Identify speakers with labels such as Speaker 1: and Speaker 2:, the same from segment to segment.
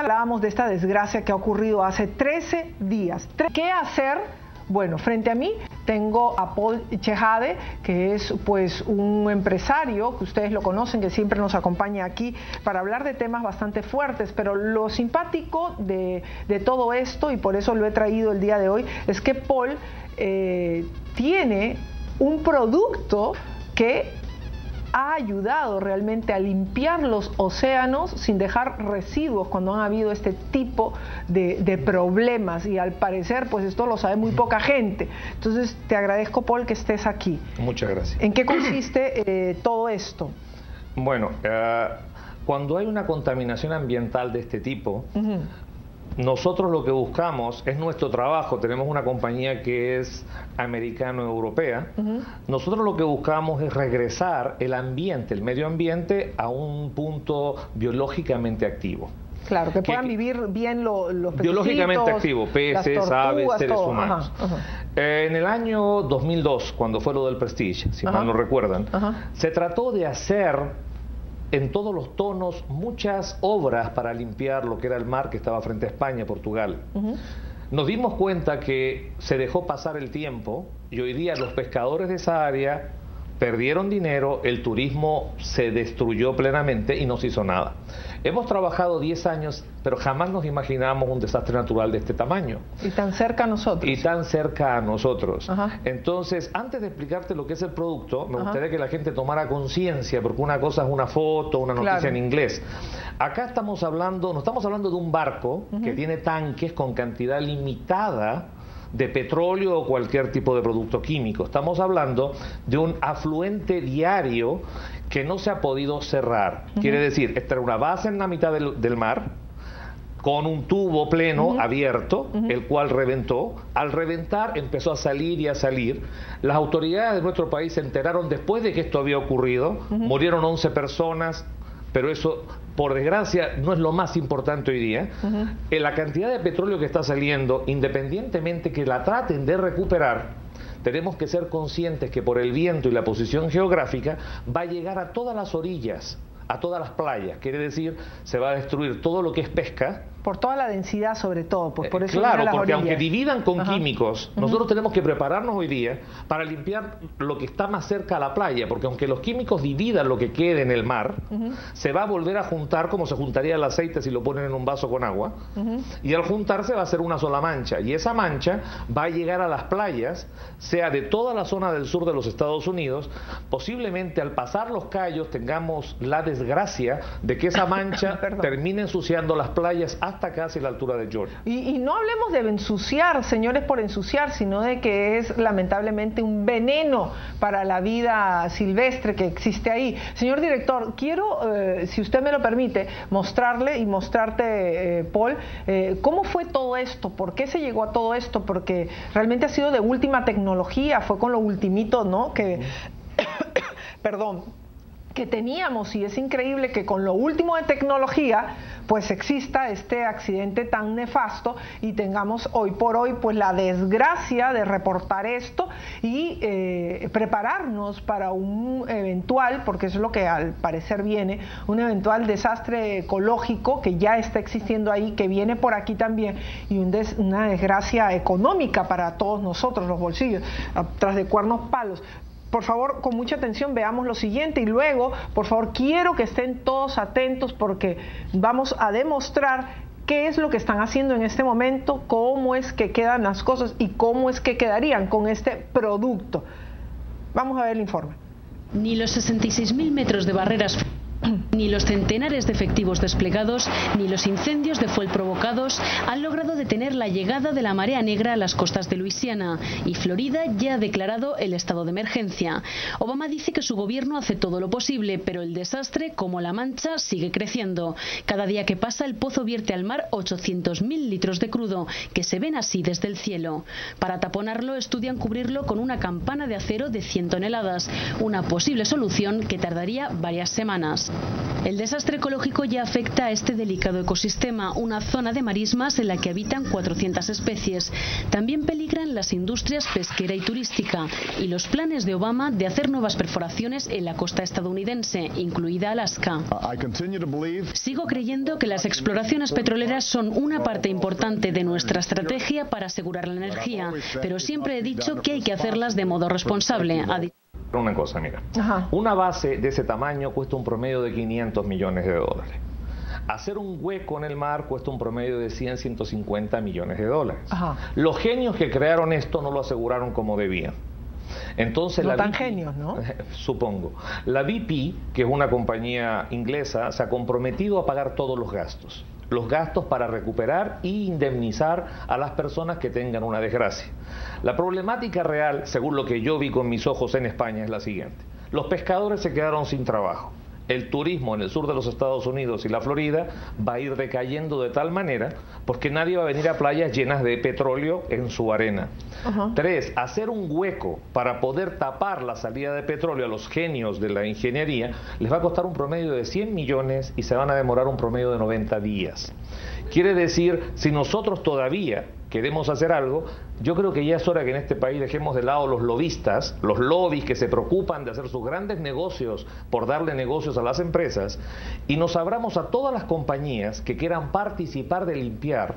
Speaker 1: hablábamos de esta desgracia que ha ocurrido hace 13 días. ¿Qué hacer? Bueno, frente a mí tengo a Paul Chejade, que es pues un empresario, que ustedes lo conocen, que siempre nos acompaña aquí para hablar de temas bastante fuertes, pero lo simpático de, todo esto, y por eso lo he traído el día de hoy, es que Paul eh, tiene un producto que ha ayudado realmente a limpiar los océanos sin dejar residuos cuando han habido este tipo de, problemas y al parecer pues esto lo sabe muy poca gente. Entonces te agradezco Paul que estés aquí.
Speaker 2: Muchas gracias.
Speaker 1: ¿En qué consiste eh, todo esto?
Speaker 2: Bueno, eh, cuando hay una contaminación ambiental de este tipo, nosotros lo que buscamos es nuestro trabajo, tenemos una compañía que es americano-europea, nosotros lo que buscamos es regresar el ambiente, el medio ambiente a un punto biológicamente activo.
Speaker 1: Claro, que puedan vivir bien los
Speaker 2: Biológicamente activo, peces, aves, seres humanos. Eh, en el año 2002, cuando fue lo del Prestige, si mal no recuerdan, se trató de hacer en todos los tonos muchas obras para limpiar lo que era el mar que estaba frente a España, Portugal. Nos dimos cuenta que se dejó pasar el tiempo y hoy día los pescadores de esa área perdieron dinero, el turismo se destruyó plenamente y no se hizo nada. Hemos trabajado 10 años, pero jamás nos imaginamos un desastre natural de este tamaño.
Speaker 1: Y tan cerca a nosotros.
Speaker 2: Y tan cerca a nosotros. Entonces, antes de explicarte lo que es el producto, me gustaría que la gente tomara conciencia, porque una cosa es una foto, una noticia en inglés. Acá estamos hablando, no estamos hablando de un barco que tiene tanques con cantidad limitada de petróleo o cualquier tipo de producto químico. Estamos hablando de un afluente diario que no se ha podido cerrar. Quiere decir, esta era una base en la mitad del, mar, con un tubo pleno abierto, el cual reventó. Al reventar empezó a salir y a salir. Las autoridades de nuestro país se enteraron después de que esto había ocurrido. Murieron 11 personas, pero eso, por desgracia, no es lo más importante hoy día. Eh, la cantidad de petróleo que está saliendo, independientemente que la traten de recuperar, tenemos que ser conscientes que por el viento y la posición geográfica va a llegar a todas las orillas, a todas las playas. Quiere decir, se va a destruir todo lo que es pesca,
Speaker 1: por toda la densidad sobre todo, pues por eso
Speaker 2: Claro, porque aunque dividan con químicos, nosotros tenemos que prepararnos hoy día para limpiar lo que está más cerca a la playa, porque aunque los químicos dividan lo que quede en el mar, se va a volver a juntar como se juntaría el aceite si lo ponen en un vaso con agua, y al juntarse va a ser una sola mancha, y esa mancha va a llegar a las playas, sea de toda la zona del sur de los Estados Unidos, posiblemente al pasar los callos tengamos la desgracia de que esa mancha termine ensuciando las playas hasta casi la altura de Georgia.
Speaker 1: Y, no hablemos de ensuciar, señores, por ensuciar, sino de que es lamentablemente un veneno para la vida silvestre que existe ahí. Señor director, quiero, eh, si usted me lo permite, mostrarle y mostrarte, eh, Paul, eh, cómo fue todo esto, por qué se llegó a todo esto, porque realmente ha sido de última tecnología, fue con lo ultimito, ¿no? Que, perdón, que teníamos y es increíble que con lo último de tecnología pues exista este accidente tan nefasto y tengamos hoy por hoy pues la desgracia de reportar esto y eh, prepararnos para un eventual, porque es lo que al parecer viene, un eventual desastre ecológico que ya está existiendo ahí, que viene por aquí también y una desgracia económica para todos nosotros, los bolsillos, tras de cuernos palos por favor, con mucha atención veamos lo siguiente y luego, por favor, quiero que estén todos atentos porque vamos a demostrar qué es lo que están haciendo en este momento, cómo es que quedan las cosas y cómo es que quedarían con este producto. Vamos a ver el informe.
Speaker 3: Ni los 66.000 metros de barreras ni los centenares de efectivos desplegados ni los incendios de fuel provocados han logrado detener la llegada de la marea negra a las costas de Luisiana y Florida ya ha declarado el estado de emergencia. Obama dice que su gobierno hace todo lo posible, pero el desastre, como la mancha, sigue creciendo. Cada día que pasa el pozo vierte al mar 800.000 litros de crudo que se ven así desde el cielo. Para taponarlo estudian cubrirlo con una campana de acero de 100 toneladas, una posible solución que tardaría varias semanas. El desastre ecológico ya afecta a este delicado ecosistema, una zona de marismas en la que habitan 400 especies. También peligran las industrias pesquera y turística y los planes de Obama de hacer nuevas perforaciones en la costa estadounidense, incluida Alaska. Sigo creyendo que las exploraciones petroleras son una parte importante de nuestra estrategia para asegurar la energía, pero siempre he dicho que hay que hacerlas de modo responsable.
Speaker 2: Una cosa, mira. Una base de ese tamaño cuesta un promedio de 500 millones de dólares. Hacer un hueco en el mar cuesta un promedio de 100, 150 millones de dólares. Los genios que crearon esto no lo aseguraron como debían. Entonces,
Speaker 1: no tan genios, ¿no?
Speaker 2: Supongo. La BP, que es una compañía inglesa, se ha comprometido a pagar todos los gastos los gastos para recuperar e indemnizar a las personas que tengan una desgracia. La problemática real, según lo que yo vi con mis ojos en España, es la siguiente. Los pescadores se quedaron sin trabajo el turismo en el sur de los Estados Unidos y la Florida va a ir decayendo de tal manera porque nadie va a venir a playas llenas de petróleo en su arena. Tres, hacer un hueco para poder tapar la salida de petróleo a los genios de la ingeniería les va a costar un promedio de 100 millones y se van a demorar un promedio de 90 días. Quiere decir, si nosotros todavía queremos hacer algo, yo creo que ya es hora que en este país dejemos de lado los lobistas, los lobbies que se preocupan de hacer sus grandes negocios por darle negocios a las empresas y nos abramos a todas las compañías que quieran participar de limpiar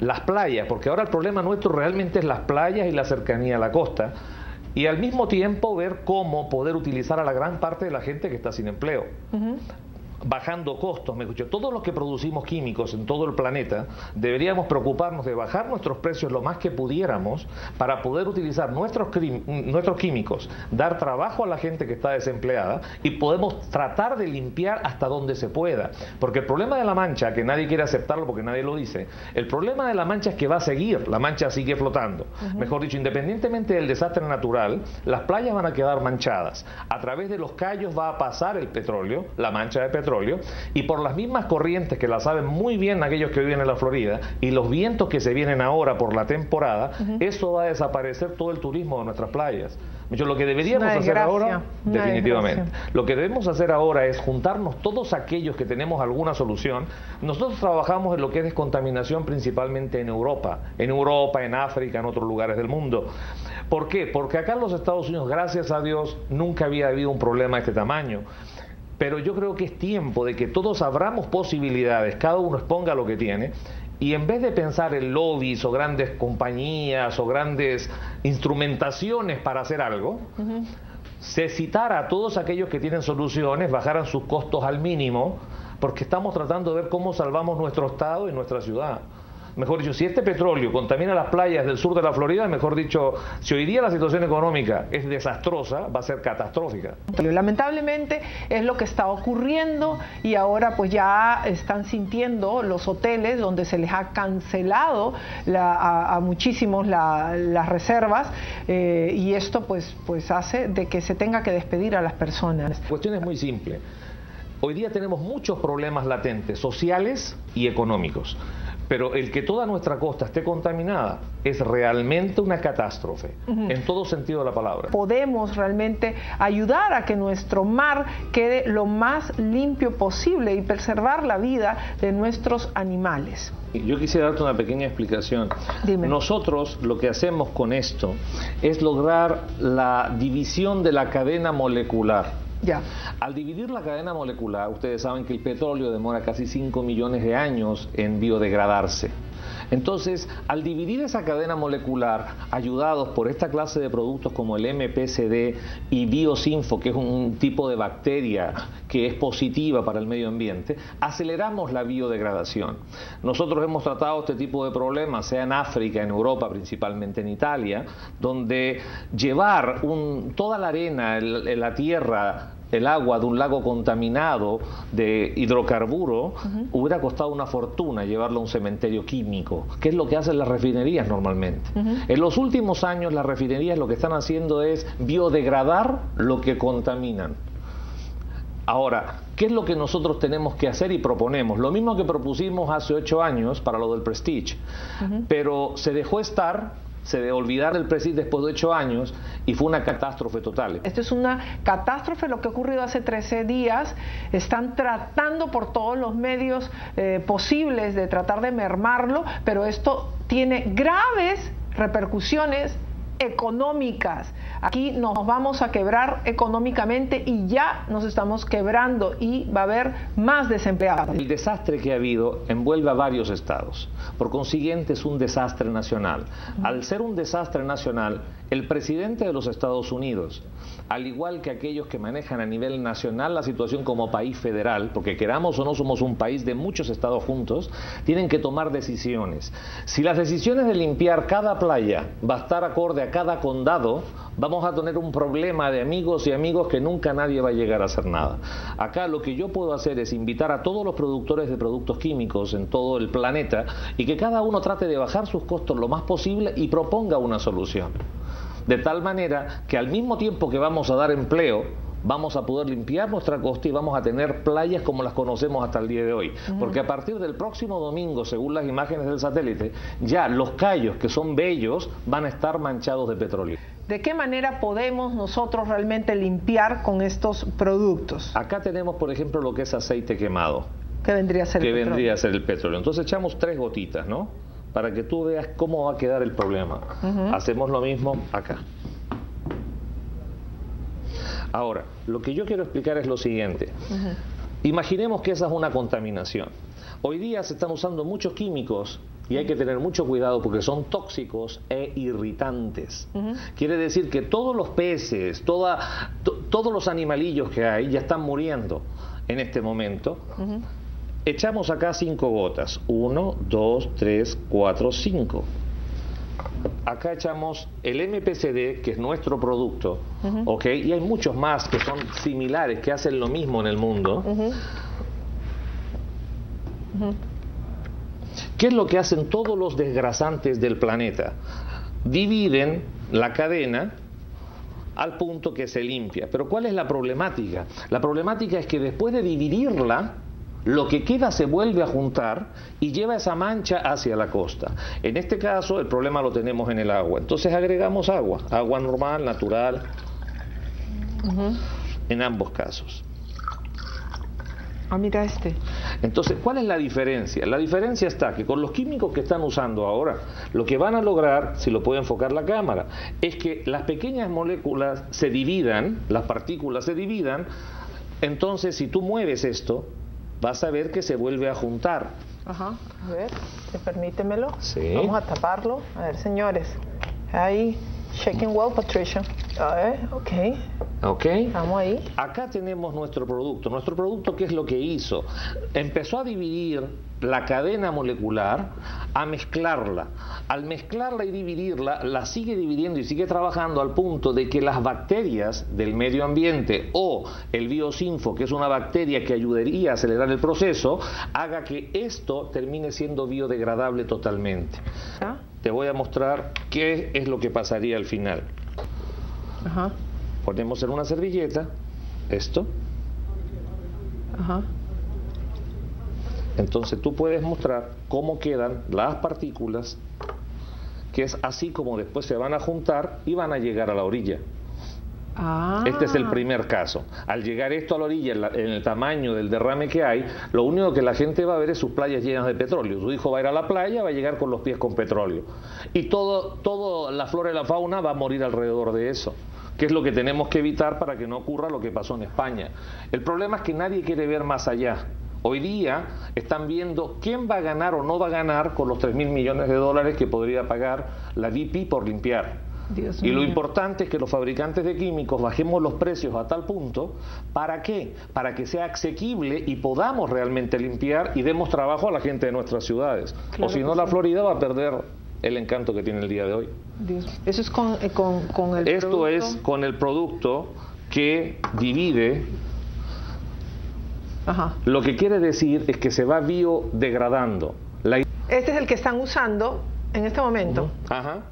Speaker 2: las playas, porque ahora el problema nuestro realmente es las playas y la cercanía a la costa y al mismo tiempo ver cómo poder utilizar a la gran parte de la gente que está sin empleo bajando costos, me escucho, todos los que producimos químicos en todo el planeta, deberíamos preocuparnos de bajar nuestros precios lo más que pudiéramos para poder utilizar nuestros, nuestros químicos, dar trabajo a la gente que está desempleada y podemos tratar de limpiar hasta donde se pueda. Porque el problema de la mancha, que nadie quiere aceptarlo porque nadie lo dice, el problema de la mancha es que va a seguir, la mancha sigue flotando. Mejor dicho, independientemente del desastre natural, las playas van a quedar manchadas. A través de los callos va a pasar el petróleo, la mancha de petróleo, y por las mismas corrientes que la saben muy bien aquellos que viven en la Florida y los vientos que se vienen ahora por la temporada, eso va a desaparecer todo el turismo de nuestras playas. lo que deberíamos hacer ahora, definitivamente, lo que debemos hacer ahora es juntarnos todos aquellos que tenemos alguna solución. Nosotros trabajamos en lo que es descontaminación principalmente en Europa, en Europa, en África, en otros lugares del mundo. ¿Por qué? Porque acá en los Estados Unidos, gracias a Dios, nunca había habido un problema de este tamaño pero yo creo que es tiempo de que todos abramos posibilidades, cada uno exponga lo que tiene, y en vez de pensar en lobbies o grandes compañías o grandes instrumentaciones para hacer algo, se citara a todos aquellos que tienen soluciones, bajaran sus costos al mínimo, porque estamos tratando de ver cómo salvamos nuestro estado y nuestra ciudad mejor dicho, si este petróleo contamina las playas del sur de la Florida, mejor dicho, si hoy día la situación económica es desastrosa, va a ser catastrófica.
Speaker 1: Lamentablemente es lo que está ocurriendo y ahora pues ya están sintiendo los hoteles donde se les ha cancelado a, muchísimos las reservas eh, y esto pues, pues hace de que se tenga que despedir a las personas.
Speaker 2: La cuestión es muy simple. Hoy día tenemos muchos problemas latentes, sociales y económicos. Pero el que toda nuestra costa esté contaminada es realmente una catástrofe, en todo sentido de la palabra.
Speaker 1: Podemos realmente ayudar a que nuestro mar quede lo más limpio posible y preservar la vida de nuestros animales.
Speaker 2: Yo quisiera darte una pequeña explicación. Nosotros lo que hacemos con esto es lograr la división de la cadena molecular. Al dividir la cadena molecular, ustedes saben que el petróleo demora casi 5 millones de años en biodegradarse. Entonces, al dividir esa cadena molecular, ayudados por esta clase de productos como el MPCD y Biosinfo, que es un tipo de bacteria que es positiva para el medio ambiente, aceleramos la biodegradación. Nosotros hemos tratado este tipo de problemas, sea en África, en Europa, principalmente en Italia, donde llevar toda la arena, la tierra, el agua de un lago contaminado de hidrocarburo, hubiera costado una fortuna llevarlo a un cementerio químico, que es lo que hacen las refinerías normalmente. En los últimos años las refinerías lo que están haciendo es biodegradar lo que contaminan. Ahora, ¿qué es lo que nosotros tenemos que hacer y proponemos? Lo mismo que propusimos hace ocho años para lo del Prestige, pero se dejó estar se olvidaron del presidente después de ocho años y fue una catástrofe total.
Speaker 1: Esto es una catástrofe, lo que ha ocurrido hace 13 días. Están tratando por todos los medios eh, posibles de tratar de mermarlo, pero esto tiene graves repercusiones económicas. Aquí nos vamos a quebrar económicamente y ya nos estamos quebrando y va a haber más desempleados.
Speaker 2: El desastre que ha habido envuelve a varios estados. Por consiguiente es un desastre nacional. Al ser un desastre nacional, el presidente de los Estados Unidos, al igual que aquellos que manejan a nivel nacional la situación como país federal, porque queramos o no somos un país de muchos estados juntos, tienen que tomar decisiones. Si las decisiones de limpiar cada playa va a estar acorde a cada condado, vamos a tener un problema de amigos y amigos que nunca nadie va a llegar a hacer nada. Acá lo que yo puedo hacer es invitar a todos los productores de productos químicos en todo el planeta y que cada uno trate de bajar sus costos lo más posible y proponga una solución de tal manera que al mismo tiempo que vamos a dar empleo, vamos a poder limpiar nuestra costa y vamos a tener playas como las conocemos hasta el día de hoy. Porque a partir del próximo domingo, según las imágenes del satélite, ya los callos que son bellos van a estar manchados de petróleo.
Speaker 1: ¿De qué manera podemos nosotros realmente limpiar con estos productos?
Speaker 2: Acá tenemos, por ejemplo, lo que es aceite quemado.
Speaker 1: ¿Qué vendría a ser
Speaker 2: el petróleo? vendría a ser el petróleo. Entonces echamos tres gotitas, ¿no? para que tú veas cómo va a quedar el problema. Hacemos lo mismo acá. Ahora, lo que yo quiero explicar es lo siguiente. Imaginemos que esa es una contaminación. Hoy día se están usando muchos químicos y hay que tener mucho cuidado porque son tóxicos e irritantes. Quiere decir que todos los peces, todos los animalillos que hay ya están muriendo en este momento Echamos acá cinco gotas. Uno, dos, tres, cuatro, cinco. Acá echamos el MPCD, que es nuestro producto, ¿ok? Y hay muchos más que son similares, que hacen lo mismo en el mundo. ¿Qué es lo que hacen todos los desgrasantes del planeta? Dividen la cadena al punto que se limpia. Pero ¿cuál es la problemática? La problemática es que después de dividirla, lo que queda se vuelve a juntar y lleva esa mancha hacia la costa. En este caso el problema lo tenemos en el agua. Entonces agregamos agua, agua normal, natural, en ambos casos.
Speaker 1: Ah, mira este.
Speaker 2: Entonces, ¿cuál es la diferencia? La diferencia está que con los químicos que están usando ahora, lo que van a lograr, si lo puede enfocar la cámara, es que las pequeñas moléculas se dividan, las partículas se dividan, entonces si tú mueves esto, vas a ver que se vuelve a juntar.
Speaker 1: Ajá, a ver, permítemelo.
Speaker 2: Sí.
Speaker 1: Vamos a taparlo. A ver, señores. Ahí, shaking well, Patricia. A ver, ok.
Speaker 2: Ok.
Speaker 1: Vamos ahí.
Speaker 2: Acá tenemos nuestro producto. Nuestro producto, ¿qué es lo que hizo? Empezó a dividir la cadena molecular, a mezclarla. Al mezclarla y dividirla, la sigue dividiendo y sigue trabajando al punto de que las bacterias del medio ambiente o el biosinfo, que es una bacteria que ayudaría a acelerar el proceso, haga que esto termine siendo biodegradable totalmente. ¿Ah? Te voy a mostrar qué es lo que pasaría al final. Ajá. Ponemos en una servilleta esto. Ajá. Entonces tú puedes mostrar cómo quedan las partículas, que es así como después se van a juntar y van a llegar a la orilla. Ah. Este es el primer caso. Al llegar esto a la orilla, en, el tamaño del derrame que hay, lo único que la gente va a ver es sus playas llenas de petróleo. Su hijo va a ir a la playa, va a llegar con los pies con petróleo. Y todo, todo la flora y la fauna va a morir alrededor de eso que es lo que tenemos que evitar para que no ocurra lo que pasó en España. El problema es que nadie quiere ver más allá. Hoy día están viendo quién va a ganar o no va a ganar con los 3 mil millones de dólares que podría pagar la BP por limpiar. y lo importante es que los fabricantes de químicos bajemos los precios a tal punto, ¿para qué? Para que sea asequible y podamos realmente limpiar y demos trabajo a la gente de nuestras ciudades. o si no, la Florida va a perder el encanto que tiene el día de hoy.
Speaker 1: Eso es con, eh, con, el
Speaker 2: Esto es con el producto que divide. Lo que quiere decir es que se va biodegradando.
Speaker 1: Este es el que están usando en este momento.
Speaker 2: Ajá.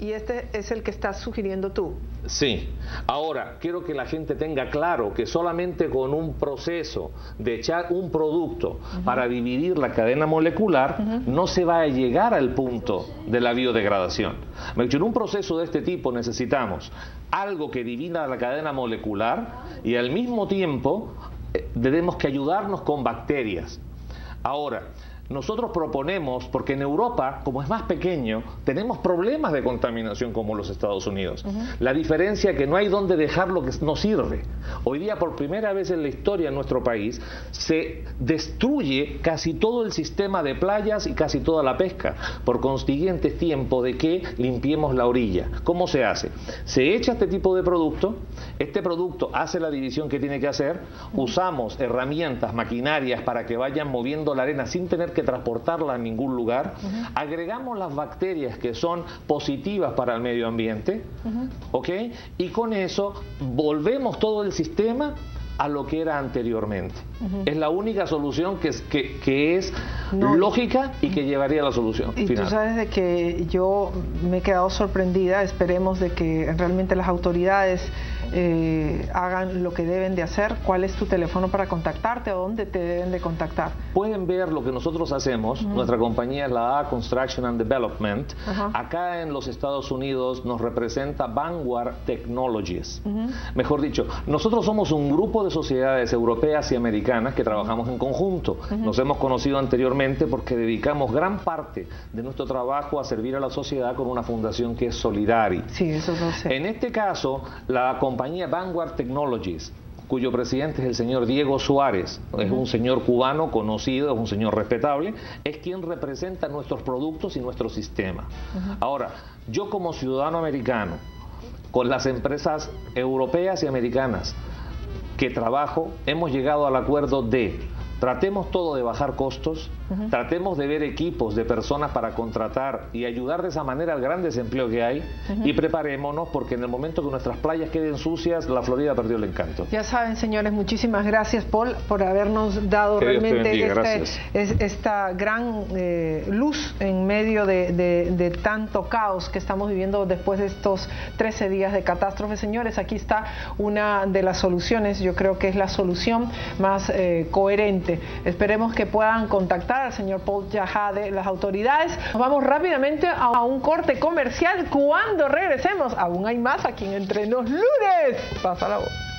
Speaker 1: Y este es el que estás sugiriendo tú.
Speaker 2: Sí. Ahora, quiero que la gente tenga claro que solamente con un proceso de echar un producto para dividir la cadena molecular no se va a llegar al punto de la biodegradación. En un proceso de este tipo necesitamos algo que divida la cadena molecular y al mismo tiempo eh, tenemos que ayudarnos con bacterias. Ahora, nosotros proponemos, porque en Europa, como es más pequeño, tenemos problemas de contaminación como los Estados Unidos. La diferencia es que no hay donde dejar lo que no sirve. Hoy día, por primera vez en la historia en nuestro país, se destruye casi todo el sistema de playas y casi toda la pesca. Por consiguiente, es tiempo de que limpiemos la orilla. ¿Cómo se hace? Se echa este tipo de producto, este producto hace la división que tiene que hacer, usamos herramientas, maquinarias para que vayan moviendo la arena sin tener que transportarla a ningún lugar, agregamos las bacterias que son positivas para el medio ambiente, ¿ok? Y con eso volvemos todo el sistema a lo que era anteriormente. Es la única solución que es, que, es lógica y que llevaría a la solución.
Speaker 1: Y tú sabes de que yo me he quedado sorprendida, esperemos de que realmente las autoridades eh, hagan lo que deben de hacer. ¿Cuál es tu teléfono para contactarte o dónde te deben de contactar?
Speaker 2: Pueden ver lo que nosotros hacemos. Nuestra compañía es la A Construction and Development. Acá en los Estados Unidos nos representa Vanguard Technologies. Mejor dicho, nosotros somos un grupo de sociedades europeas y americanas que trabajamos en conjunto. Nos hemos conocido anteriormente porque dedicamos gran parte de nuestro trabajo a servir a la sociedad con una fundación que es Solidari.
Speaker 1: Sí, eso lo sé.
Speaker 2: En este caso, la compañía compañía Vanguard Technologies, cuyo presidente es el señor Diego Suárez, es un señor cubano conocido, es un señor respetable, es quien representa nuestros productos y nuestro sistema. Ahora, yo como ciudadano americano, con las empresas europeas y americanas que trabajo, hemos llegado al acuerdo de tratemos todo de bajar costos, Tratemos de ver equipos de personas para contratar y ayudar de esa manera al gran desempleo que hay y preparémonos porque en el momento que nuestras playas queden sucias, la Florida perdió el encanto.
Speaker 1: Ya saben, señores, muchísimas gracias, Paul, por habernos dado realmente este, esta gran eh, luz en medio de, tanto caos que estamos viviendo después de estos 13 días de catástrofe. Señores, aquí está una de las soluciones, yo creo que es la solución más eh, coherente. Esperemos que puedan contactar al señor Paul Yahade, las autoridades. Nos vamos rápidamente a un corte comercial. Cuando regresemos, aún hay más aquí en Entre los Lunes. Pasa la voz.